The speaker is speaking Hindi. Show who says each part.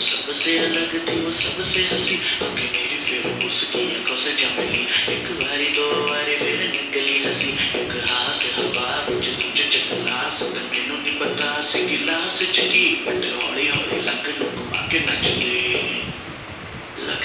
Speaker 1: सबसे अलग थी, वो सबसे हँसी। आँखें मेरी फिर उसकी आँखों से जा एक बारी, दो बारी फिर निकली हँसी। एक हाथ हवा विच तुझे चकला सद मैनू नहीं पता सी गिलास चकी, बट हौली हौली